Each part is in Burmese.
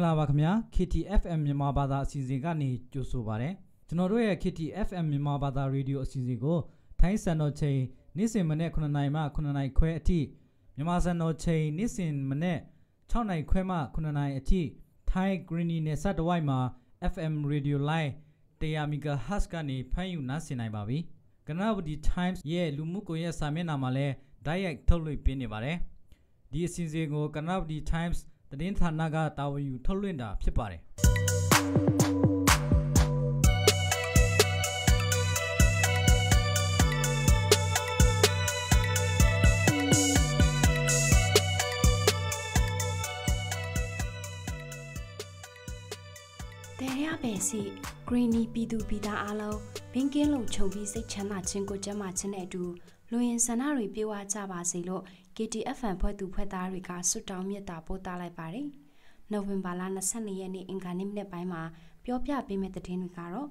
္ဂလာပါခင်ဗျာ KTFM မြန်မာဘာသာအစီအစဉ်ကနေကြိုဆိုပါရစေကျွန်တော်တို့ရဲ့ KTFM မြန်မာဘာသာရေဒီယိုအစီအစဉ်ကိုထိုင်းစံတော်ချိန်နေ့စဉ်မနေ့9နာရီမှ9နာရီခွဲအထိမြန်မာစံတော်ချိန်နေ့စဉ်မနေ့6နာရီခွဲမှ9နာရီအထိထိုင်း Greeny နဲ့စတဝိုက်မှာ FM Radio Line 100 MHz ကနေဖမ်းယူနားဆင်နိုင်ပါပြီကနဝတီ Times ရဲ့လူမှုကွန်ရက်စာမျက်နှာမှာလည်းဓာတ်ရိုက်ထုတ်လွှင့်ပေးနေပါတယ်ဒီအစီအစဉ်ကိုကနဝတီ Times သတင်းဌာနကတာဝန်ယူထုတ်လွှင့်တာဖြစ်ပါတယ်တဲ့ရပဲစီ Greeny ပြည်သူပြည်သားအားလုံးဘင်းကင်းလုံခြုံပြီးစိတ်ချမ်းသာခြင်းကိုကျန်းမာခြင်းနဲ့အတူလူရင်ဆန္ဒတွေပြေဝကြပါစေလို့ KTFN ဖွဲ့သူဖွဲ့သားတွေကဆွတောင်းမြတ်တာပို့တာလိုက်ပါတယ်။နိုဝင်ဘာလ22ရက်နေ့အင်္ဂါနေ့မနေ့ပိုင်းမှာပြောပြပေးမယ့်သတင်းတွေကတော့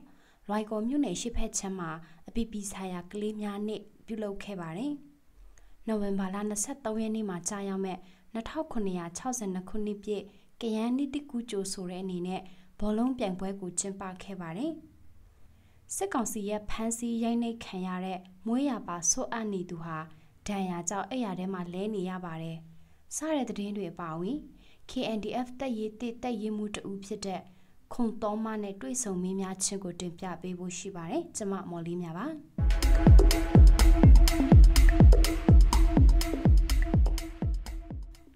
လွိုင်ကော်မြို့နယ်ရှိဖက်ချမ်းမှာအပိပိဆိုင်ရာကလေးများနေ့ပြုလုပ်ခဲ့ပါတယ်။နိုဝင်ဘာလ23ရက်နေ့မှာကြာရောက်မဲ့2962ခုနှစ်ပြည့်ကရန်နိတိကူကြိုဆိုတဲ့အနေနဲ့ဘောလုံးပြိုင်ပွဲကိုကျင်းပခဲ့ပါတယ်။စစ်ကောင်စီရဲ့ဖမ်းဆီးရိုက်နှိပ်ခံရတဲ့မွေးရပါဆွတ်အပ်နေသူဟာ ဒဏ်ရာကြောင့်အဲ့ရထဲမှာလဲနေရပါတယ်။စတဲ့သတင်းတွေအပါအဝင် KNDF တက်ရေးတစ်တက်ရေးမှုတူဖြစ်တဲ့ခွန်တော်မနဲ့တွေ့ဆုံမင်းများချင်းကိုတင်ပြပေးဖို့ရှိပါတယ်။ကျွန်မမော်လေးများပါ။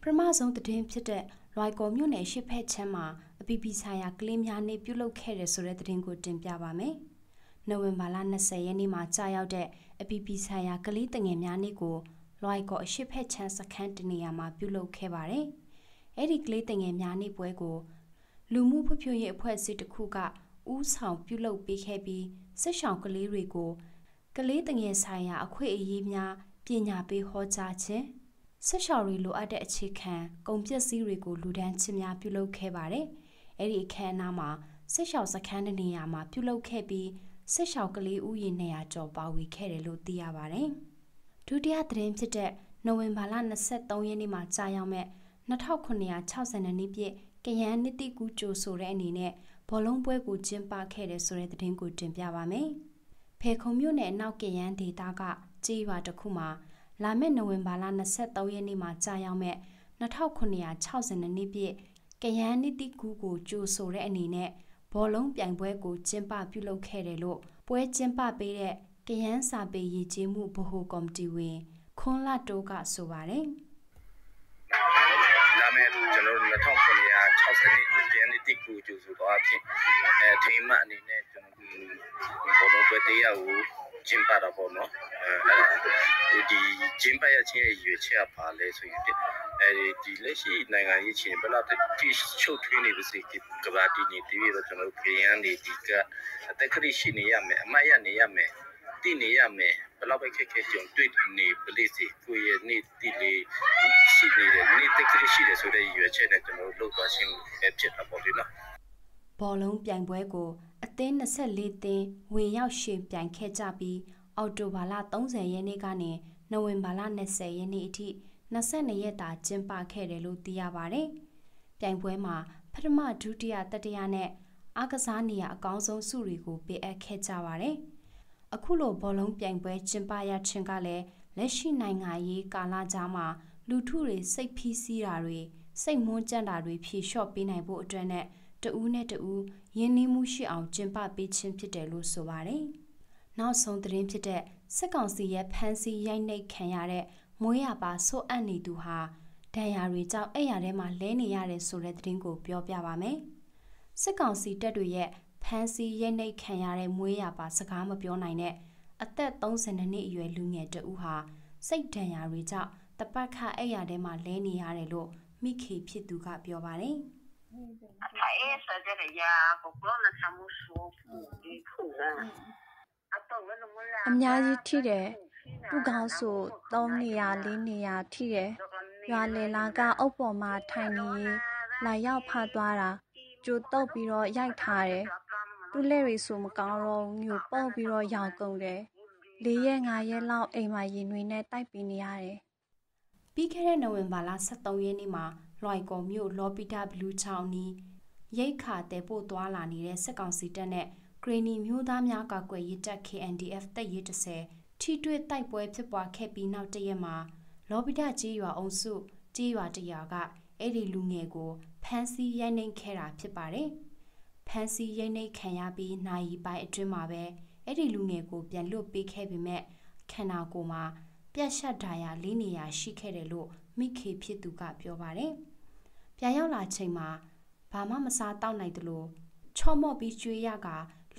ပထမဆုံးသတင်းဖြစ်တဲ့လွိုင်ကော်မြို့နယ်ရှိဖက်ချမ်းမှာအပီပီဆိုင်ရာကလင်းများနေ့ပြုလုပ်ခဲ့တယ်ဆိုတဲ့သတင်းကိုတင်ပြပါမယ်။နိုဝင်ဘာလ20ရက်နေ့မှာကြာရောက်တဲ့အပီပီဆိုင်ရာကလေးတငယ်များနေ့ကို လွိုင်ကော်အရှိဖက်ချမ်းစခန်းတနေရာမှာပြုလုပ်ခဲ့ပါတယ်။အဲ့ဒီကလေးတငယ်များနေ့ပွဲကို လူမှုဖွံ့ဖြိုးရေးအဖွဲ့အစည်းတစ်ခုကဥဆောင်ပြုလုပ်ပေးခဲ့ပြီးဆက်ဆောင်ကလေးတွေကိုကလေးတငယ်ဆိုင်ရာအခွင့်အရေးများပညာပေးဟောကြားခြင်းဆက်ဆောင်တွေလိုအပ်တဲ့အခြေခံကုန်ပစ္စည်းတွေကိုလူဒန်းချင်းများပြုလုပ်ခဲ့ပါတယ်။အဲ့ဒီအခမ်းအနားမှာဆက်ဆောင်စခန်းတဲ့နေရာမှာပြုလုပ်ခဲ့ပြီးဆက်ဆောင်ကလေးဥယျာဉ်200ကျော်ပါဝင်ခဲ့တယ်လို့သိရပါတယ်။ဒု တိယသတင်းဖြစ်တဲ့နိုဝင်ဘာလ23ရက်နေ့မှာကြာရောက်မဲ့2960နှစ်ပြည့်ကရန်နှစ်တိကူကြိုဆိုတဲ့အနေနဲ့ဘောလုံးပွဲကိုကျင်းပခဲ့တယ်ဆိုတဲ့သတင်းကိုတင်ပြပါမယ်။ဖေခုံမြို့နယ်အနောက်ကရန်ဒေသကကြေးရွာတစ်ခုမှာလာမယ့်နိုဝင်ဘာလ23ရက်နေ့မှာကြာရောက်မဲ့2960နှစ်ပြည့်ကရန်နှစ်တိကူကိုကြိုဆိုတဲ့အနေနဲ့ဘောလုံးပြိုင်ပွဲကိုကျင်းပပြုလုပ်ခဲ့တယ်လို့ပွဲကျင်းပပေးတဲ့ ကရန်စာပေရည်ကြီးမှုဗဟိုကော်မတီဝင်ခွန်လာတိုးကဆိုပါတယ်။လာမယ့်ကျွန်တော်တို့2960နှစ်ကျန်းနှစ်တိကူကျူဆိုတော့အဖြစ်အဲထိမအနေနဲ့ကျွန်တော်ဘောလုံးပွဲတရားကိုကျင်းပတာပေါ့နော်အဲဒီကျင်းပရခြင်းရဲ့ရွေချက်ကပါလဲဆိုရင်အဲဒီလက်ရှိနိုင်ငံရေးချင်းဘယ်လောက်တိချုပ်ထွေးနေပါစေကဘာတီနေတည်ပြီးတော့ကျွန်တော်တို့ပြည်ရန်နေဒီကအသက်ခရီးရှိနေရမယ်အမတ်ရနေရမယ် တည်နေရမယ်ဘယ်လောက်ပဲခက်ခဲကြုံတွေ့နေပလိစီကိုရဲ့နေ့တည်လေးရှိနေတယ်နေ့တက်ကလေးရှိတယ်ဆိုတဲ့ရွေချက်နဲ့ကျွန်တော်တို့လုပ်သွားခြင်းဖြစ်တာပေါ့လေနော်ဘောလုံးပြိုင်ပွဲကိုအသင်း24သင်းဝင်ရောက်ရှင်ပြိုင်ခဲ့ကြပြီးအော်တိုဘာလ30ရက်နေ့ကနေနိုဝင်ဘာလ20ရက်နေ့အထိ22ရက်တာကျင်းပခဲ့တယ်လို့သိရပါတယ်။ပြိုင်ပွဲမှာပထမဒုတိယတတိယနဲ့အားကစားနေရအကောင်းဆုံးဆုတွေကိုပေးအပ်ခဲ့ကြပါတယ်။ အခုလိုဘောလုံးပြိုင်ပွဲကျင်းပရခြင်းကလည်းလက်ရှိနိုင်ငံရေးကာလကြားမှာလူထုတွေစိတ်ဖိစီးတာတွေစိတ်မွန်းကြံ့တာတွေဖြေလျှော့ပေးနိုင်ဖို့အတွက်နဲ့တဦးနဲ့တဦးရင်းနှီးမှုရှိအောင်ကျင်းပပေးခြင်းဖြစ်တယ်လို့ဆိုပါတယ်။နောက်ဆုံးသတင်းဖြစ်တဲ့စစ်ကောင်စီရဲ့ဖမ်းဆီးရိုက်နှိပ်ခံရတဲ့မွေးရပါဆိုးအပ်နေသူဟာဒဏ်ရာတွေကြောင့်အဲ့ရထဲမှာလဲနေရတယ်ဆိုတဲ့သတင်းကိုပြောပြပါမယ်။စစ်ကောင်စီတပ်တွေရဲ့ ဖမ်းဆီးရိုက်နှိပ်ခံရတဲ့မွေးရပါစကားမပြောနိုင်တဲ့အသက်32နှစ်အရွယ်လူငယ်တဦးဟာစိတ်ဒဏ်ရာတွေကြောင့်တပတ်ခအဲ့ရထဲမှာလဲနေရတယ်လို့မိခေဖြစ်သူကပြောပါတယ်။ hasta esa de ya poklona samo sopu e khuna အများကြီးထိတယ်သူ့ကောင်းဆို3နေရာ4နေရာထိတယ်ရွာလေလာကအုပ်ပေါ်မှာထိုင်နေရင်လာရောက်ဖသွားတာကြိုတုပ်ပြီးတော့ရိုက်ထားတယ် သူ့လက်တွေဆိုမကောင်းတော့ညိုပုတ်ပြီးတော့ရောင်ကုန်တယ်၄ရက်၅ရက်လောက်အိမ်မှာရင်တွေနဲ့တိုက်ပြီးနေရတယ်ပြီးခဲ့တဲ့နိုဝင်ဘာလ23ရက်နေ့မှာလွိုင်ကော်မြို့လော်ပီတာဘလူးချောင်းနီးရိတ်ခါတဲပို့သွားလာနေတဲ့စစ်ကောင်စီတပ်နဲ့ဂရီနီမျိုးသားများကာကွယ်ရေးတပ် KNDF တပ်ရေး30ထိတွေ့တိုက်ပွဲဖြစ်ပွားခဲ့ပြီးနောက်တရက်မှာလော်ဘီဒကြီးရွာအုံစုကြီးရွာတရာကအဲ့ဒီလူငယ်ကိုဖမ်းဆီးရိုက်နှိမ်ခဲ့တာဖြစ်ပါတယ်။ ဖမ်းဆီးရိုက်နှိမ်ခံရပြီးနိုင်ပိုင်အတွင်းမှာပဲအဲ့ဒီလူငယ်ကိုပြန်လွတ်ပေးခဲ့ပေမဲ့ခန္ဓာကိုယ်မှာပြတ်ရှတ်ဓာရလေးနေရရှိခဲ့တယ်လို့မိခေဖြစ်သူကပြောပါတယ်။ပြန်ရောက်လာချိန်မှာဘာမှမစားတောက်နိုင်တယ်လို့ချော့မော့ပြီးကျွေးရက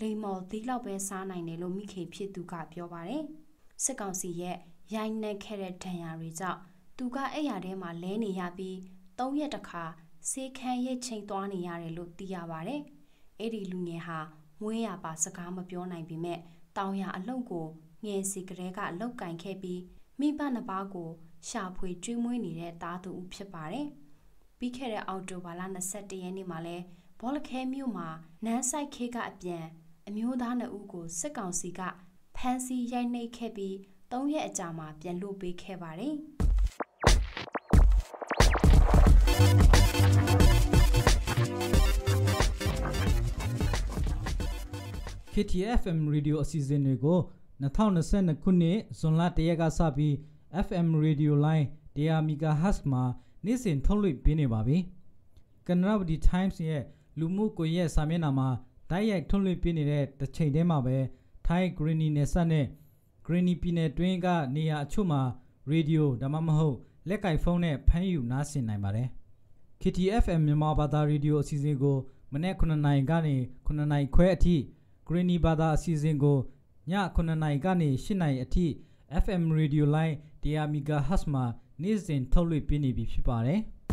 လိမ်မော်သီးလောက်ပဲစားနိုင်တယ်လို့မိခေဖြစ်သူကပြောပါတယ်။စစ်ကောင်စီရဲ့ရိုင်းနှက်ခဲ့တဲ့ဒဏ်ရာတွေကြောင့်သူကအဲ့ရထဲမှာလဲနေရပြီး၃ရက်တခါဆေးခန်းရိတ်ချိန်သွားနေရတယ်လို့သိရပါတယ်။ အဲ့ဒီလူငယ်ဟာမွေးရပါစကားမပြောနိုင်ပေမဲ့တောင်ရအလုံကိုငယ်စီကလေးကအလောက်ကင်ခဲ့ပြီးမိဘနှစ်ပါးကိုရှာဖွေကျွေးမွေးနေတဲ့သားသူဦးဖြစ်ပါတယ်။ပြီးခဲ့တဲ့အောက်တိုဘာလ22ရက်နေ့မှာလဲဘောလခဲမြို့မှာနန်းဆိုင်ခေကအပြန်အမျိုးသားနှစ်ဦးကိုစစ်ကောင်စီကဖမ်းဆီးရိုက်နှိပ်ခဲ့ပြီး၃ရက်အကြာမှာပြန်လွှတ်ပေးခဲ့ပါတယ်။ KTFM Radio အစီအစဉ်တွေကို2022ခုနှစ်ဇွန်လ1ရက်ကစပြီး FM Radio Line 100 MHz မှာနေ့စဉ်ထုတ်လွှင့်ပေးနေပါပြီ။ Canada Times ရဲ့လူမှုကွန်ရက်စာမျက်နှာမှာတိုက်ရိုက်ထုတ်လွှင့်ပေးနေတဲ့တစ်ချိန်တည်းမှာပဲ Thai Greeny နယ်စပ်နဲ့ Greeny ပြည်နယ်တွင်းကနေရာအချို့မှာရေဒီယိုဒါမှမဟုတ်လက်ကင်ဖုန်းနဲ့ဖမ်းယူနားဆင်နိုင်ပါတယ်။ KTFM မြန်မာဘာသာရေဒီယိုအစီအစဉ်ကိုမနေ့9နာရီကနေ9နာရီခွဲအထိ Greeny ဘာသာအစီအစဉ်ကိုည9နာရီကနေ10နာရီအထိ FM Radio Line 100 MHz မှာနေ့စဉ်ထုတ်လွှင့်ပေးနေပြီဖြစ်ပါတယ်။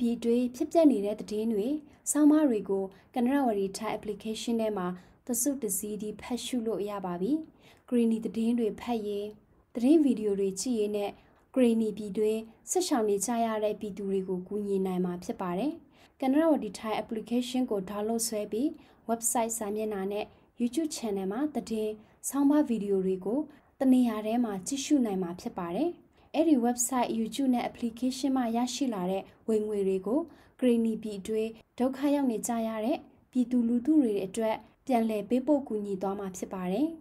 ပြည်တွင်းဖြစ်ပျက်နေတဲ့သတင်းတွေဆောင်းပါးတွေကိုကနရဝရီ Thai application ထဲမှာသစုတစည်းဒီဖတ်ရှုလို့ရပါပြီ။ Greeny သတင်းတွေဖတ်ရင်သတင်းဗီဒီယိုတွေကြည့်ရင်နဲ့ Greeny ပြည်တွင်းဆက်ဆောင်နေကြရတဲ့ပြည်သူတွေကိုကူညီနိုင်မှာဖြစ်ပါတယ်။ကနရဝတီ Thai application ကို download ဆွဲပြီး website စာမျက်နှာနဲ့ YouTube channel မှာသတင်းဆောင်းပါးဗီဒီယိုတွေကိုတနေရာထဲမှာကြည့်ရှုနိုင်မှာဖြစ်ပါတယ်။ အဲ့ဒီ website YouTube နဲ့ application မှာရရှိလာတဲ့ဝင်ငွေတွေကို Greeny ပြည်တွင်းဒုက္ခရောက်နေကြရတဲ့ပြည်သူလူထုတွေအတွက်ပြန်လည်ပေးပို့ကူညီသွားမှာဖြစ်ပါတယ်။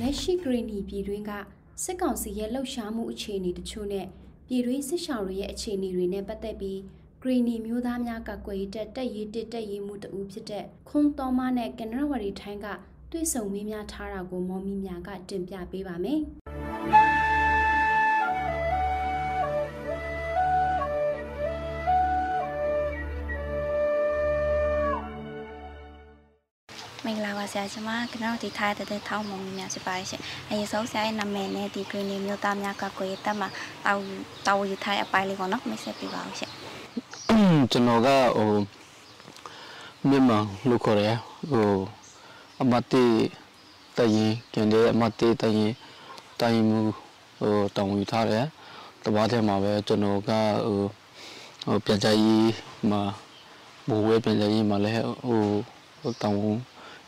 လက်ရှိ Greeny ပြည်တွင်းကစစ်ကောင်စီရဲ့လှုပ်ရှားမှုအခြေအနေတချို့နဲ့ပြည်တွင်းစစ်ရှောင်တွေရဲ့အခြေအနေတွေနဲ့ပတ်သက်ပြီး Greeny မျိုးသားများကကွယ်တက်တက်ရေးတက်တက်ရေးမှုတူဖြစ်တဲ့ခွန်တော်မနဲ့ကနရဝရီထိုင်းကတွေ့ဆုံမင်းများထားတာကိုမော်မီများကတင်ပြပေးပါမယ်။မင်္ဂလာပါဆရာကျွန်မကျွန်တော်ဒီထားတဲ့တဲ့ထောင်းမုံများဖြစ်ပါတယ်ရှင်အရင်ဆုံးဆရာရဲ့နာမည်နဲ့ဒီ green မျိုးသားများကကိုရတက်မှာတောက်တောက်ယူထားတဲ့အပိုင်းလေးပေါ့နော်မိတ်ဆက်ပြပါအောင်ရှင် ကျွန်တော်ကဟိုမြန်မာလို့ခေါ်တယ်ဟိုအမတေးတရင်ကျန်တဲ့အမတေးတရင်တိုင်းမူဟိုတောင်းယူထားတယ်တဘာထဲမှာပဲကျွန်တော်ကဟိုဟိုပြန်ကြရေးမှာဘိုးဝဲပြန်ကြရေးမှာလည်းဟိုဟိုတောင်း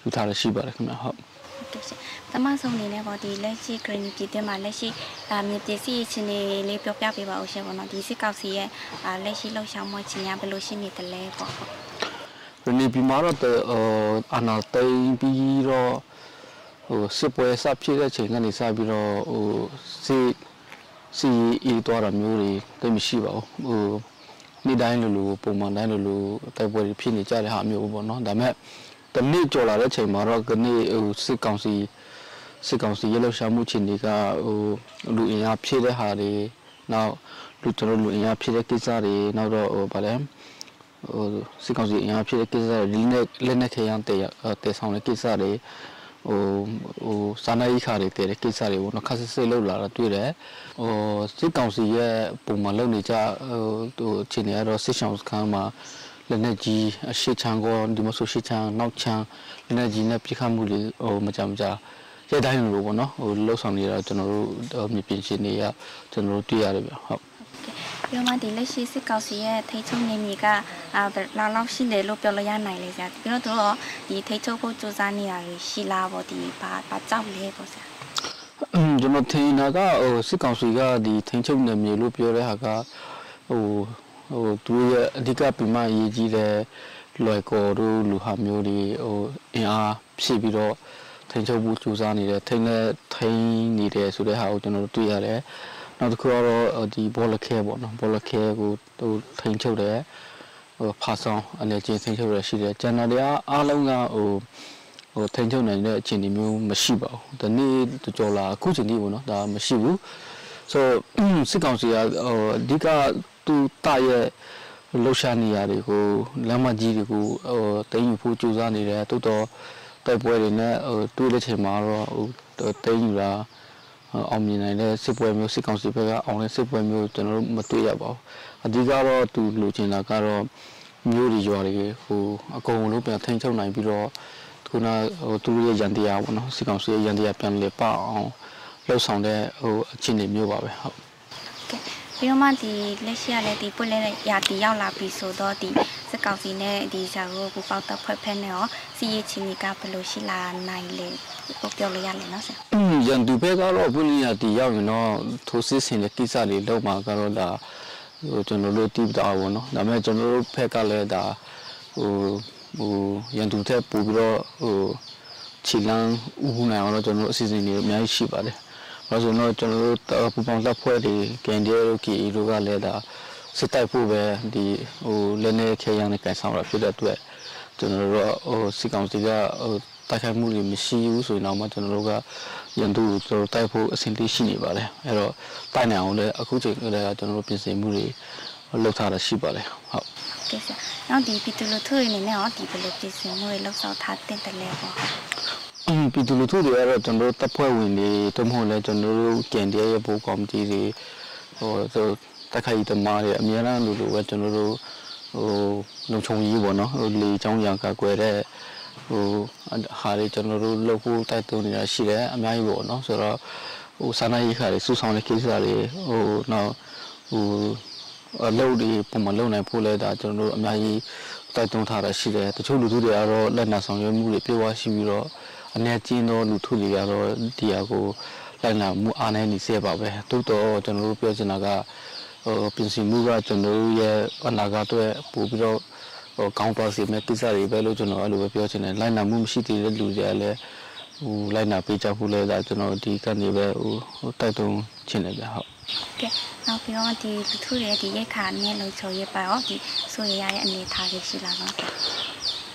ယူထားရရှိပါတယ်ခင်ဗျဟုတ်ဟု တ်ကဲ့ရှင်တမဆုံးအနေနဲ့ပေါ့ဒီလက်ရှိ green ပြည်တင်မှာလက်ရှိအာမြေပစ္စည်းချင်းလေးလေးပြောပြပေးပါဦးရှင်ပေါ့နော်ဒီစစ်ကောက်စီရဲ့အာလက်ရှိလှုပ်ရှားမှုချင်းများဘယ်လိုရှိနေတယ်လဲပေါ့ဟုတ်ရနေပြီးမှတော့ဟိုအနာတိန်ပြီးတော့ဟိုစစ်ပွဲစဖြစ်တဲ့ချိန်ကနေစပြီးတော့ဟိုစစ်စီအေးသွားတာမျိုးတွေတိတ်မရှိပါဘူးဟိုနေ့တိုင်းလိုလိုပုံမှန်တိုင်းလိုလိုတိုက်ပွဲတွေဖြစ်နေကြတဲ့ဟာမျိုးပေါ့နော်ဒါပေမဲ့ တနေ့ကြော်လာတဲ့ချိန်မှာတော့ကနေ့ဟိုစစ်ကောင်စီစစ်ကောင်စီရလှရှာမှုချင်းတွေကဟိုလူအင်အားဖြည့်တဲ့ဟာတွေနောက်လူကျွန်တော်လူအင်အားဖြည့်တဲ့ကိစ္စတွေနောက်တော့ဟိုဗာလဲဟိုစစ်ကောင်စီအင်အားဖြစ်တဲ့ကိစ္စတွေလက်နဲ့လက်နဲ့ခေရန်တေတေဆောင်တဲ့ကိစ္စတွေဟိုဟိုစာနာရေးခါတွေတေတဲ့ကိစ္စတွေပေါ့နော်ခက်ဆစ်စစ်လောက်လာတာတွေ့တယ်ဟိုစစ်ကောင်စီရဲ့ပုံမှန်လုပ်နေကြဟိုဟိုအခြေအနေကတော့စစ်ဆောင်စခန်းမှာ လက်နဲ့ကြီးအရှိချံကောဒီမဆိုရှိချံနောက်ချံလက်နဲ့ကြီးနဲ့ပြစ်ခတ်မှုတွေဟိုမကြမကြရဲတိုင်းလိုပေါ့နော်ဟိုလှုပ်ဆောင်နေတာကျွန်တော်တို့မြေပြင်ရှင်တွေကကျွန်တော်တို့တွေ့ရတယ်ဗျဟုတ်ပြောမှဒီလက်ရှိစစ်ကောက်စီရဲ့ထိချုံနေမြေကအာလာလောက်ရှိတယ်လို့ပြောလို့ရနိုင်လေဆရာပြီးတော့သူတို့ဒီထိချုံဖို့စူးစမ်းနေတာတွေရှိလားပေါ့ဒီဘာဘာကြောက်လဲပေါ့ဆရာอืมကျွန်တော်ထင်တာကဟိုစစ်ကောင်စီကဒီထိန်ချုပ်နယ်မြေလို့ပြောတဲ့ဟာကဟို ဟိုသူရဲ့အဓိကပြမအရေးကြီးတဲ့လွယ်ကော်တို့လူဟာမျိုးတွေဟိုအင်အားဖြည့်ပြီးတော့ထိန်ချုပ်မှုစူးစမ်းနေတယ်ထိန်နဲ့ထိန်နေတယ်ဆိုတဲ့ဟာကိုကျွန်တော်တို့တွေ့ရတယ်နောက်တစ်ခုကတော့ဒီဘောလခဲပေါ့နော်ဘောလခဲကိုဟိုထိန်ချုပ်တယ်ဟိုဖာဆောင်အနေချင်းထိန်ချုပ်ရရှိတယ်ကျန်တော်တွေကအားလုံးကဟိုဟိုထိန်ချုပ်နိုင်တဲ့အခြေအနေမျိုးမရှိပါဘူး။ဒီနေ့ကြော်လာအခုချိန်ထိပေါ့နော်ဒါမရှိဘူး။ဆိုတော့စစ်ကောင်စီကဟိုအဓိက သူတရဲ့လှုပ်ရှားနေရတွေကိုလမ်းမကြီးတွေကိုဟိုတိမ့်ယူဖို့ကြိုးစားနေတယ်တိုးတော့တိုက်ပွဲတွေနဲ့ဟိုတွေးတဲ့ချိန်မှာတော့ဟိုတိမ့်ယူတာအောင်မြင်နိုင်တဲ့စစ်ပွဲမျိုးစစ်ကောင်စီဘက်ကအောင်တဲ့စစ်ပွဲမျိုးကျွန်တော်တို့မတွေ့ရပါဘူး။အဓိကတော့သူလိုချင်တာကတော့မျိုးတွေရွာတွေဟိုအကုန်လုံးပြန်ထိန်ချုပ်နိုင်ပြီးတော့ခုနဟိုသူတို့ရဲ့ရန်တရားပေါ့နော်စစ်ကောင်စီရဲ့ရန်တရားပြန်လေပအောင်လှုပ်ဆောင်တဲ့ဟိုအခြေအနေမျိုးပါပဲဟုတ်ကဲ ပြီးတော့မှဒီလက်ရှိကလည်းဒီပွင့်လဲရာတီရောက်လာပြီဆိုတော့ဒီစစ်ကောင်စီနဲ့ဒီဇာကိုပူပေါက်တော့ဖွဲ့ဖက်နဲ့ရောစီရေးချင်းကြီးကဘယ်လိုရှိလာနိုင်လဲပြောလို့ရလဲနော်ဆရာအင်းရန်သူဘက်ကတော့ဘုန်းကြီးရတီရောက်ရင်တော့ထိုးစစ်ဆင်တဲ့ကိစ္စတွေလုပ်မှာကတော့ဒါဟိုကျွန်တော်တို့တိပတာပေါ့နော်ဒါပေမဲ့ကျွန်တော်တို့ဘက်ကလည်းဒါဟိုဟိုရန်သူထက်ပို့ပြီးတော့ဟိုခြေလန်းဥဟူနိုင်အောင်တော့ကျွန်တော်တို့အစီအစဉ်တွေအများကြီးရှိပါတယ်။ ဒါဆိုတော့ကျွန်တော်တို့ပူပေါင်းတပ်ဖွဲ့တွေကန်ဒီရိုကီတို့ကလည်းဒါစစ်တိုက်ဖို့ပဲဒီဟိုလက်နေခဲရန်နဲ့ကန်ဆောင်ရဖြစ်တဲ့အတွက်ကျွန်တော်တို့ဟိုစစ်ကောင်စီကဟိုတိုက်ခိုက်မှုတွေမရှိဘူးဆိုရင်တော့မှကျွန်တော်တို့ကရန်သူကျွန်တော်တိုက်ဖို့အဆင်သင့်ရှိနေပါတယ်။အဲ့တော့တိုက်နိုင်အောင်လည်းအခုချိန်ကလည်းကျွန်တော်တို့ပြင်ဆင်မှုတွေလုပ်ထားတာရှိပါတယ်ဟုတ်ကဲဆရာနောက်ဒီပြည်သူလူထုတွေအနေနဲ့ရောဒီဘယ်လိုပြည်စင်မှုတွေလှုပ်ဆောင်ထားတဲ့တယ်လဲပေါ့ အပြည်သူလူထုတွေကတော့ကျွန်တော်တို့တပ်ဖွဲ့ဝင်တွေတမဟုတ်လဲကျွန်တော်တို့ကန်တရားရဲ့ဘိုးကော်မတီတွေဟိုဆိုတက်ခိုက်တမားတွေအများအားလို့လို့ပဲကျွန်တော်တို့ဟိုလုံချုံကြီးပေါ့နော်ဟိုလေချောင်းရံကကွယ်တဲ့ဟိုဟာတွေကျွန်တော်တို့လုပ်ဖို့တိုက်တွန်းနေတာရှိတယ်အများကြီးပေါ့နော်ဆိုတော့ဟိုစာနာရေးခါတွေစူဆောင်တဲ့ကိစ္စတွေဟိုနောက်ဟိုအလုပ်တွေပုံမှန်လုပ်နိုင်ဖို့လဲဒါကျွန်တော်တို့အများကြီးတိုက်တွန်းထားတာရှိတယ်တချို့လူထုတွေကတော့လက်နက်ဆောင်ရွက်မှုတွေပြေဝရှိပြီးတော့ အနေကျင်းသောလူထုတွေကတော့ဒီဟာကိုလိုက်နာမှုအားနည်းနေစေပါပဲတိုးတော့ကျွန်တော်တို့ပြောချင်တာကဟိုပြင်ဆင်မှုကကျွန်တော်တို့ရဲ့အနာဂတ်အတွက်ပို့ပြီးတော့ဟိုကောင်းသွားစေမယ့်ကိစ္စတွေပဲလို့ကျွန်တော်အဲ့လိုပဲပြောချင်တယ်လိုက်နာမှုမရှိသေးတဲ့လူတွေကလည်းဟိုလိုက်နာပေးကြဖို့လဲဒါကျွန်တော်ဒီကနေပဲဟိုဟိုတိုက်တွန်းချင်တယ်ဗျဟုတ်ကဲနောက်ပြီးတော့ဒီလူထုရဲ့ဒီရက်ခါနဲ့လုံချုံရပါရောဒီဆိုရရတဲ့အနေအထားတွေရှိလာတော့ဆရာ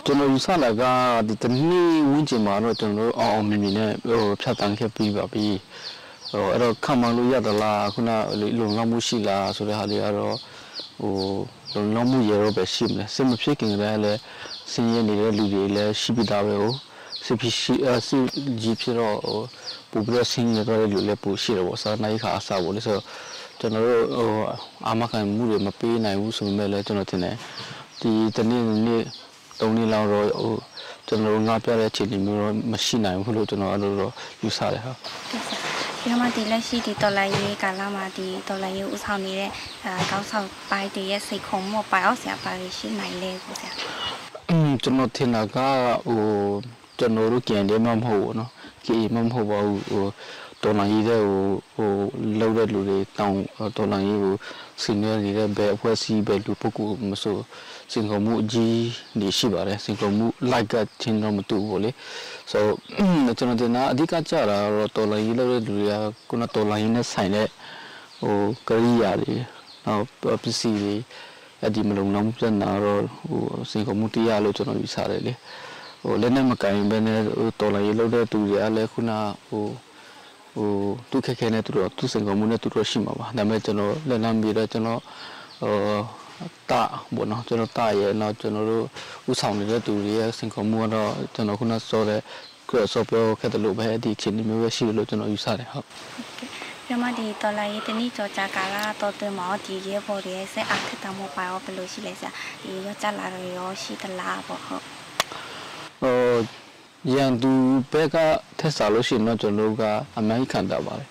ကျွန်တော်ယူဆလာကဒီတနေ့ဝင်းကျင်မှာတော့ကျွန်တော်တို့အောင်အောင်မြင်မြင်နဲ့ဟိုဖြတ်တန်းခဲ့ပြီးပါပြီဟိုအဲ့တော့ခံမှန်လို့ရသလားခုနလုံလောက်မှုရှိလားဆိုတဲ့ဟာတွေကတော့ဟိုလုံလောက်မှုရတော့ပဲရှိမလဲစိတ်မဖြစ်ခင်ကတည်းကလည်းစင်းရဲနေတဲ့လူတွေလည်းရှိပြီးသားပဲဟိုစစ်ဖြစ်ရှိအစစ်ကြီးဖြစ်တော့ဟိုပူပြီးတော့စင်းရတော့လူလည်းပူရှိတယ်ပေါ့စားနိုင်ခါအစားပေါ့လေဆိုတော့ကျွန်တော်တို့ဟိုအာမခံမှုတွေမပေးနိုင်ဘူးဆိုပေမဲ့လည်းကျွန်တော်ထင်တယ်ဒီတနေ့နေ့ သုံးနှစ်လောက်တော့ဟိုကျွန်တော်တို့ငါပြတဲ့အခြေအနေမျိုးတော့မရှိနိုင်ဘူးလို့ကျွန်တော်အဲ့လိုတော့ယူဆတယ်ဟာ ကဲဆရာပြီးတော့မှဒီလက်ရှိဒီတော်လိုင်းရေးကာလမှာဒီတော်လိုင်းရေးဥဆောင်နေတဲ့အဲကောင်းဆောင်ပိုင်းတွေရဲ့စိတ်ခုံမော့ပါအောင်ဆရာပါရရှိနိုင်လဲကိုဆရာ อืมကျွန်တော်ထင်တာကဟိုကျွန်တော်တို့ကြံတယ်မှမဟုတ်ဘူးเนาะကြည်မှမဟုတ်ပါဘူးဟိုတော်လိုင်းရေးတဲ့ဟိုဟိုလောက်တဲ့လူတွေတောင်းတော်လိုင်းရေးကိုစင်ရနေတဲ့ဘယ်အဖွဲ့အစည်းပဲလူပုဂ္ဂိုလ်မဆို စင်ကုန်မှုအကြီးနေရှိပါတယ်စင်ကုန်မှု like ကချင်းတော့မတူဘူးလေ so ကျွန်တော်တင်တာအဓိကကြတာတော့တော်လိုင်းရေးလောက်တဲ့လူတွေကခုနတော်လိုင်းရေးနဲ့ဆိုင်တဲ့ဟိုကရိယာတွေနောက်ပစ္စည်းတွေအဲ့ဒီမလုံလောက်မှုပြဿနာတော့ဟိုစင်ကုန်မှုတရားလို့ကျွန်တော်ယူဆတယ်လေဟိုလက်နဲ့မကင်ဘဲနဲ့ဟိုတော်လာရေးလုပ်တဲ့သူတွေကလည်းခုနဟိုဟိုသူခက်ခဲနေသူတို့သူစင်ကုန်မှုနဲ့သူတို့ရှိမှာပါဒါပေမဲ့ကျွန်တော်လက်နံပြီးတော့ကျွန်တော်ဟို တာဘောနော်ကျွန်တော်တာရဲ့နောက်ကျွန်တော်တို့ဥဆောင်နေတဲ့သူတွေရဲ့စင်ကုန်မှုကတော့ကျွန်တော်ခုနစောတဲ့ကိုစောပြောခဲ့တယ်လို့ပဲဒီချင်းမျိုးပဲရှိတယ်လို့ကျွန်တော်ယူဆတယ်ဟုတ်ပြီးတော့မှဒီတော်လိုင်းရေးတနည်းကြောကြကာလတော်တွင်မှာဒီရဲဘော်တွေရဲ့စိတ်အားထက်သန်မှုပါရောဘယ်လိုရှိလဲဆရာဒီရောကြလာရရောရှိသလားပေါ့ဟုတ်ဟိုရန်သူဘက်ကထက်စားလို့ရှိရင်တော့ကျွန်တော်တို့ကအများကြီးခံတာပါတယ်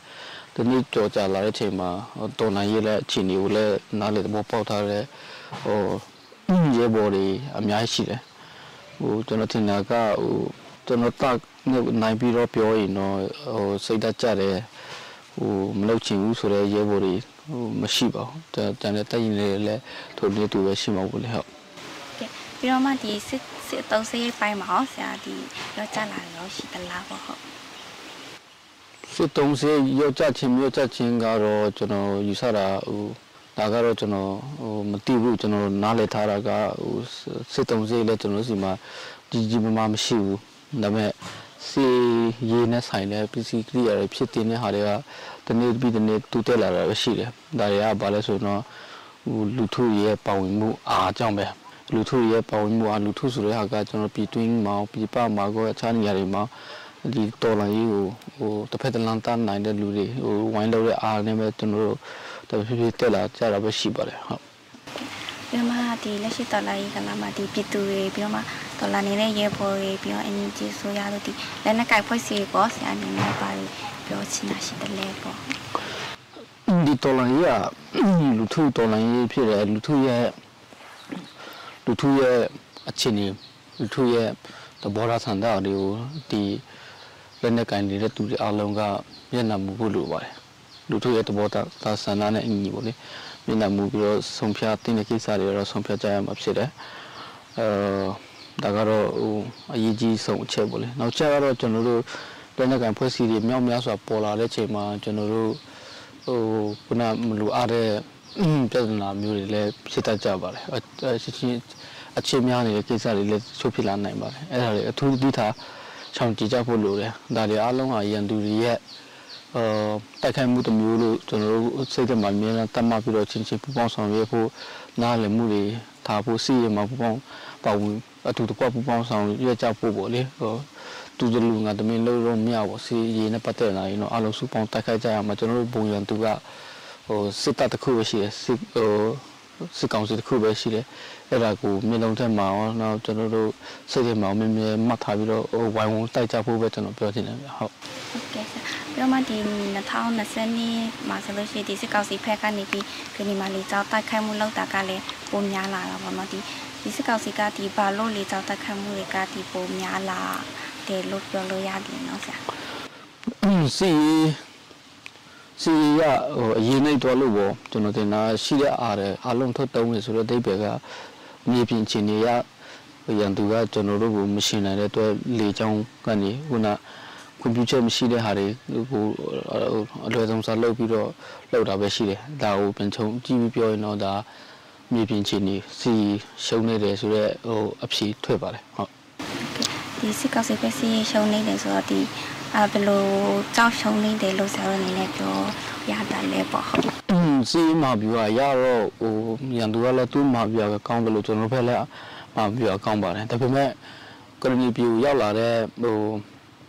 ဒီနေ့ကြော်ကြလာတဲ့အချိန်မှာဟိုတော်နိုင်ရတဲ့အခြေအနေကိုလည်းနားလေသဘောပေါက်ထားတဲ့ဟိုရဲဘော်တွေအများကြီးရှိတယ်ဟိုကျွန်တော်ထင်တာကဟိုကျွန်တော်တက်နိုင်ပြီးတော့ပြောရင်တော့ဟိုစိတ်ဓာတ်ကြတယ်ဟိုမလုပ်ချင်ဘူးဆိုတော့ရဲဘော်တွေဟိုမရှိပါဘူးတန်တဲ့တက်ရင်လည်းထိုနည်းတူပဲရှိမှာပေါ့လေဟုတ်ကဲပြီးတော့မှဒီစစ်စစ်အသုံးစရိတ်ပိုင်းမှာရောဆရာဒီရောကြလာရောရှိသလားပေါ့ဟုတ် စစ်တုံးစေရောကြချင်းမျိုးကြချင်းကတော့ကျွန်တော်ယူဆတာဟိုဒါကတော့ကျွန်တော်ဟိုမသိဘူးကျွန်တော်နားလည်ထားတာကဟိုစစ်တုံးစေလည်းကျွန်တော်စီမှာကြီးကြီးမားမားမရှိဘူးဒါပေမဲ့စီရေးနဲ့ဆိုင်တဲ့ပစ္စည်းကိရိယာတွေဖြစ်တဲ့ဟာတွေကတနေ့ပြီးတနေ့တူတက်လာတာပဲရှိတယ်ဒါတွေကဘာလဲဆိုတော့ဟိုလူထုရဲ့ပါဝင်မှုအားကြောင့်ပဲလူထုရဲ့ပါဝင်မှုအားလူထုဆိုတဲ့ဟာကကျွန်တော်ပြည်တွင်းမှာပြည်ပမှာကောအခြားနေရာတွေမှာ ဒီတော်လိုင်းကြီးကိုဟိုတစ်ဖက်တစ်လမ်းတန်းနိုင်တဲ့လူတွေဟိုဝိုင်းလို့တဲ့အားနဲ့ပဲကျွန်တော်တို့တဖြည်းဖြည်းတက်လာကြတာပဲရှိပါတယ်ဟုတ်ပြီးတော့မှဒီလက်ရှိတော်လိုင်းရေးကလာမှာဒီပြည်သူတွေပြီးတော့မှတော်လာနေတဲ့ရဲဘော်တွေပြီးတော့အင်ဂျီဆိုရလို့ဒီလက်နက်ကိုက်ဖွဲ့စီပေါ့ဆရာအနေနဲ့ပါပြီးပြောချင်တာရှိတယ်လေပေါ့ဒီတော်လိုင်းကြီးကလူထုတော်လိုင်းကြီးဖြစ်တယ်လူထုရဲ့လူထုရဲ့အခြေအနေလူထုရဲ့သဘောထားဆန္ဒတွေကိုဒီ လက်နက်ကင်နေတဲ့သူတွေအားလုံးကမျက်နှာမူဖို့လိုပါတယ်လူထုရဲ့သဘောထားဆန္ဒနဲ့အညီပေါ့လေမျက်နှာမူပြီးတော့ဆုံးဖြတ်တဲ့ကိစ္စတွေတော့ဆုံးဖြတ်ကြရမှာဖြစ်တယ်အဲဒါကတော့ဟိုအရေးကြီးဆုံးအချက်ပေါ့လေနောက်ချက်ကတော့ကျွန်တော်တို့လက်နက်ကင်ဖွဲ့စည်းတွေမြောက်များစွာပေါ်လာတဲ့ချိန်မှာကျွန်တော်တို့ဟိုခုနမလူအားတဲ့ပြဿနာမျိုးတွေလည်းဖြစ်တတ်ကြပါတယ်အချင်းချင်းအခြေများနေတဲ့ကိစ္စတွေလည်းချိုးဖြစ်လာနိုင်ပါတယ်အဲ့ဒါတွေအထူးသတိထား ချောင်ကြည့်ကြဖို့လိုတယ်ဒါတွေအားလုံးဟာရန်သူတွေရဲ့အာတိုက်ခိုက်မှုတစ်မျိုးလို့ကျွန်တော်တို့စိတ်ထဲမှာမြင်လာတတ်မှတ်ပြီးတော့ချင်းချင်းပူပေါင်းဆောင်ရွက်ဖို့နားလည်မှုတွေထားဖို့စီးရမှာပူပေါင်းပါဝင်အတူတကွပူပေါင်းဆောင်ရွက်ကြဖို့ပေါ့လေဟိုတူတလူငါတမင်လို့တော့မရဘူးစီရေးနဲ့ပတ်သက်လာရင်တော့အလုံးစုပေါင်းတိုက်ခိုက်ကြရမှာကျွန်တော်တို့ဘုံရန်သူကဟိုစစ်တပ်တစ်ခုပဲရှိတယ်စစ်ဟို စစ်ကောင်စီတစ်ခုပဲရှိတယ်အဲ့ဒါကိုမြေလုံးထက်မှာရောနောက်ကျွန်တော်တို့စိတ်ထဲမှာမြဲမြဲမှတ်ထားပြီးတော့ဟိုဝိုင်းဝန်းတိုက်ကြဖို့ပဲကျွန်တော်ပြောချင်တယ်ဗျဟုတ်ဟုတ်ကဲ့ဆရာပြီးတော့မှဒီ2020နှစ်မှာဆိုလို့ရှိရင်ဒီစစ်ကောက်စီဖက်ကနေပြီးခရီးမလေးကြောက်တိုက်ခိုက်မှုလောက်တာကလည်းပုံများလာတာပေါ့နော်ဒီဒီစစ်ကောက်စီကဒီဘာလို့လေးကြောက်တိုက်ခိုက်မှုတွေကဒီပုံများလာတယ်လို့ပြောလို့ရတယ်နော်ဆရာစီ စီရဟိုအရင်နှိပ်တော်လို့ပေါ့ကျွန်တော်တင်တာရှိတဲ့အားတဲ့အလုံးထွက်တုံးနေဆိုတော့အိဗေကမြေပြင်ချင်နေရရန်သူကကျွန်တော်တို့ကိုမရှင်နိုင်တဲ့အတွက်လေချောင်းကနေခုနကွန်ပျူတာမရှိတဲ့ဟာတွေဟိုအလွယ်ဆုံးစားလုပ်ပြီးတော့လုပ်တာပဲရှိတယ်ဒါကိုပြန်ချုံကြည့်ပြီးပြောရင်တော့ဒါမြေပြင်ချင်နေစီရှုံးနေတယ်ဆိုတော့ဟိုအဖြေထွက်ပါတယ်ဟုတ်ဒီစစ်ကောက်စီဖက်စီရှုံးနေတယ်ဆိုတော့ဒီ အဘယ်လိုကြောက်ရှုံးနေတယ်လို့ဆရာတို့အနေနဲ့ပြောရတယ်လေပေါ့ဟုတ်อืมစီးမှာပြူကရတော့ဟိုရန်သူကလည်းသူ့မှာပြူကကောင်းတယ်လို့ကျွန်တော်တို့ဖက်လည်းမှာပြူကကောင်းပါတယ်ဒါပေမဲ့ကရမီပြူရောက်လာတဲ့ဟို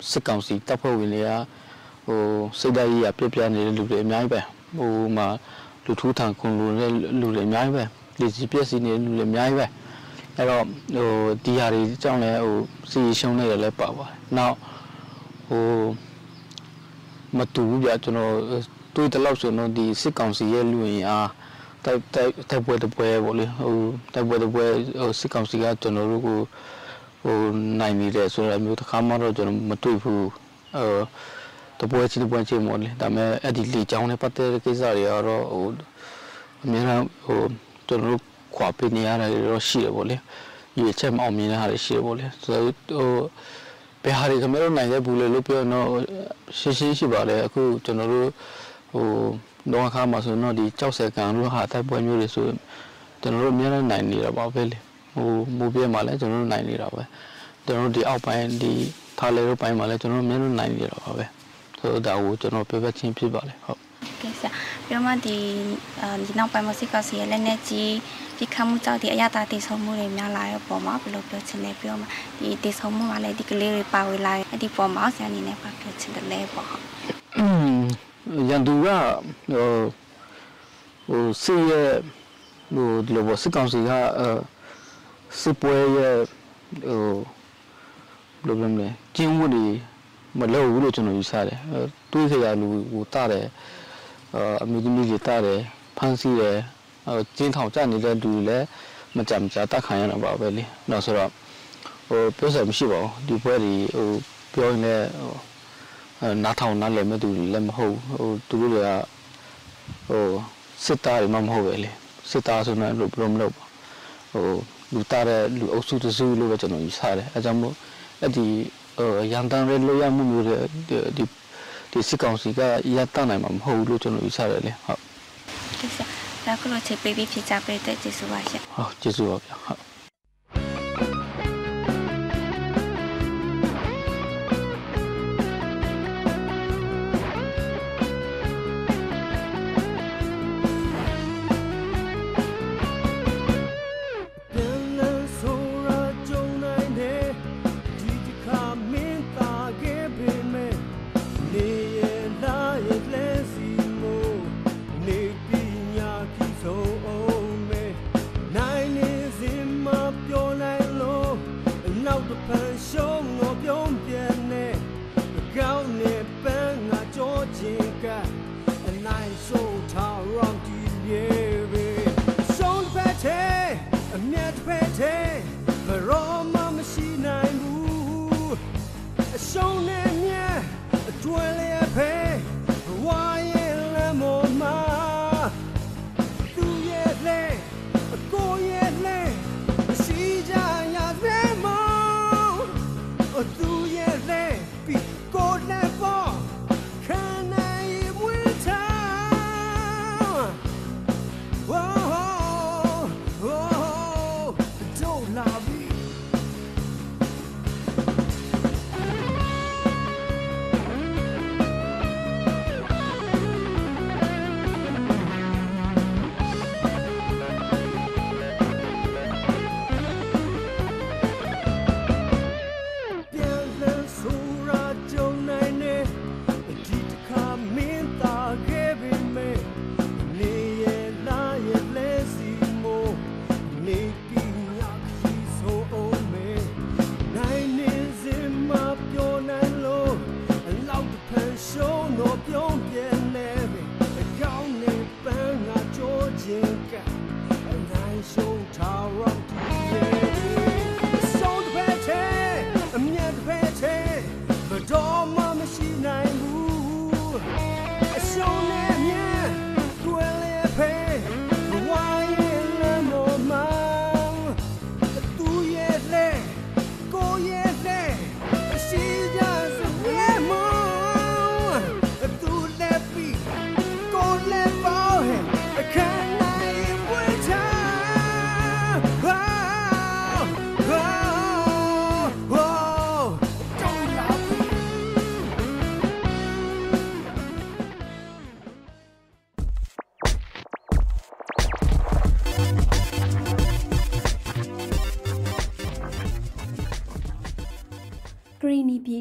စစ်ကောင်စီတပ်ဖွဲ့ဝင်တွေကဟိုစိတ်ဓာတ်ကြီးကပြပြနေတဲ့လူတွေအများကြီးပဲဟိုမှာလူထူးထန်ခွန်လူတဲ့လူတွေအများကြီးပဲလေစီပြက်စီနေတဲ့လူတွေအများကြီးပဲအဲ့တော့ဟိုဒီဟာတွေကြောင့်လည်းဟိုစီရှုံးနေတယ်လည်းပါပါတယ်နောက် ဟိုမတူဘူးဗျကျွန်တော်တွေးတလောက်ဆိုတော့ဒီစစ်ကောင်စီရဲ့လူရင်အားတိုက်တိုက်တိုက်ပွဲတပွဲပေါ့လေဟိုတိုက်ပွဲတပွဲဟိုစစ်ကောင်စီကကျွန်တော်တို့ကိုဟိုနိုင်နေတယ်ဆိုတော့မျိုးတစ်ခါမှတော့ကျွန်တော်မတွေ့ဘူးဟိုတပွဲချင်းတပွဲချင်းပေါ့လေဒါပေမဲ့အဲ့ဒီလေချောင်းနဲ့ပတ်သက်တဲ့ကိစ္စတွေကတော့ဟိုအများအားဟိုကျွန်တော်တို့ခွာပေးနေရတာတွေတော့ရှိတယ်ပေါ့လေရွေချက်မအောင်မြင်တဲ့ဟာတွေရှိတယ်ပေါ့လေဆိုတော့ဟို ဘယ်ဟာတွေခင်ဗျားတို့နိုင်တဲ့ဘူးလေလို့ပြောတော့ရှင်းရှင်းရှိပါတယ်အခုကျွန်တော်တို့ဟိုတော့အခါမှာဆိုတော့ဒီကြောက်စဲကံလို့ဟာတိုက်ပွဲမျိုးတွေဆိုကျွန်တော်တို့အများနဲ့နိုင်နေတာပါပဲလေဟိုမူပြဲမှာလည်းကျွန်တော်တို့နိုင်နေတာပဲကျွန်တော်တို့ဒီအောက်ပိုင်းဒီထားလေတို့ပိုင်းမှာလည်းကျွန်တော်တို့အများနဲ့နိုင်နေတာပါပဲဆိုတော့ဒါကိုကျွန်တော်ပြောပြချင်းဖြစ်ပါလေဟုတ်ကဲဆရာပြော မှဒီဒီနောက်ပိုင်းမှာစစ်ကောက်စီရဲ့လက်နဲ့ကြီးဒီခမှုကြောင့်ဒီအရသာတည်ဆုံမှုတွေများလာတဲ့ပုံမှာဘယ်လိုပြောချင်လဲပြောမှာဒီတည်ဆုံမှုကလည်းဒီကလေးတွေပါဝင်လာအဲ့ဒီပုံမှာဆရာအနေနဲ့ပြောချင်တယ်လဲပေါ့ဟုတ်อืมရန်သူကဟိုဟိုစီရဲ့ဟိုဒီလိုပေါ့စစ်ကောင်စီကအဲစစ်ပွဲရဲ့ဟိုဘယ်လိုပြောမလဲကျင်းဝတ်တွေမလုပ်ဘူးလို့ကျွန်တော်ယူဆတယ်အဲတွေးစရာလူဟိုတတယ် အဲအမျိုးသမီးတွေတတယ်ဖမ်းဆီးတယ်အဲကျင်းထောင်ကြနေတဲ့လူတွေလည်းမကြမကြတတ်ခံရတာပါပဲလေနောက်ဆိုတော့ဟိုပြောစရာမရှိပါဘူးဒီပွဲတွေဟိုပြောရင်လည်းဟိုအဲနားထောင်နားလည်မဲ့သူတွေလည်းမဟုတ်ဘူးဟိုသူတို့တွေကဟိုစစ်သားတွေမှမဟုတ်ပဲလေစစ်သားဆိုတော့လို့ဘယ်လိုမလုပ်ပါဟိုလူသားတဲ့လူအုပ်စုတစုလို့ပဲကျွန်တော်ယူဆတယ်အဲကြောင့်မို့အဲ့ဒီဟိုရန်တန်ရဲလို့ရမှုမျိုးတွေဒီ ဒီဒီစစ်ကောင်စီကရတတ်နိုင်မှာမဟုတ်ဘူးလို့ကျွန်တော်ယူဆတယ်လေဟုတ်ကဲဆရာနောက်ခုလိုချေပေးပြီးဖြေချပေးတဲ့ကျေးဇူးပါရှင်ဟုတ်ကျေးဇူးပါဗျာဟုတ်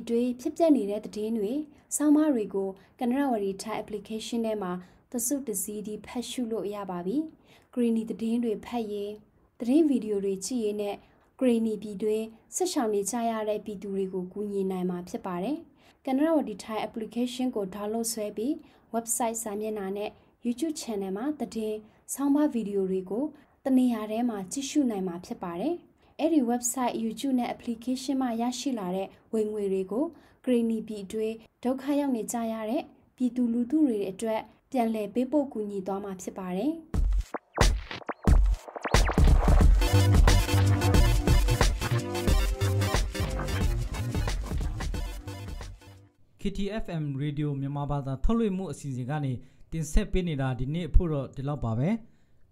တွင်ဖြစ်ပျက်နေတဲ့သတင်းတွေဆောင်းပါးတွေကိုကနရဝရီ Thai application ထဲမှာသစုတစည်းဒီဖတ်ရှုလို့ရပါပြီ။ဂရီနီသတင်းတွေဖတ်ရင်သတင်းဗီဒီယိုတွေကြည့်ရင်နဲ့ဂရီနီပြည်တွင်ဆက်ဆောင်နေကြရတဲ့ပြည်သူတွေကိုကူညီနိုင်မှာဖြစ်ပါတယ်။ကနရဝတီ Thai application ကို download ဆွဲပြီး website စာမျက်နှာနဲ့ YouTube channel မှာသတင်းဆောင်းပါးဗီဒီယိုတွေကိုတနေရာထဲမှာကြည့်ရှုနိုင်မှာဖြစ်ပါတယ်။ အဲ့ဒီ website YouTube နဲ့ application မှာရရှိလာတဲ့ဝင်ငွေတွေကို Greeny ပြည်အတွင်းဒုက္ခရောက်နေကြရတဲ့ပြည်သူလူထုတွေအတွက်ပြန်လည်ပေးပို့ကူညီသွားမှာဖြစ်ပါတယ်။ KTFM Radio မြန်မာဘာသာထုတ်လွှင့်မှုအစီအစဉ်ကနေတင်ဆက်ပေးနေတာဒီနေ့အဖို့တော့ဒီလောက်ပါပဲ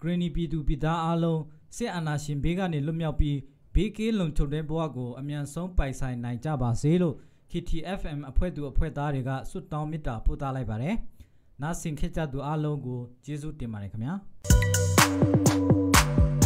Greeny ပြည်သူပြည်သားအားလုံးစစ်အာဏာရှင်ဘေးကနေလွတ်မြောက်ပြီး ဘေးကင်းလုံခြုံတဲ့ဘဝကိုအမြန်ဆုံးပိုင်ဆိုင်နိုင်ကြပါစေလို့ KTFM အဖွဲ့သူအဖွဲ့သားတွေကဆုတောင်းမေတ္တာပို့သလိုက်ပါတယ်။နားဆင်ခဲ့ကြသူအားလုံးကိုကျေးဇူးတင်ပါတယ်ခင်ဗျာ။